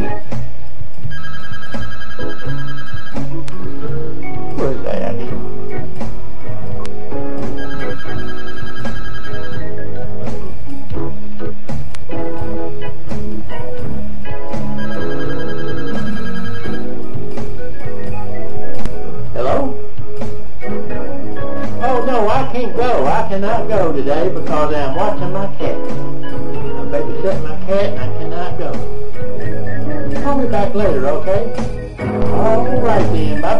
Where's that? Hello? Oh no, I can't go. I cannot go today because I'm watching my cat. I'm babysitting my cat and I cannot go. Call me back later, okay? All right then. Bye.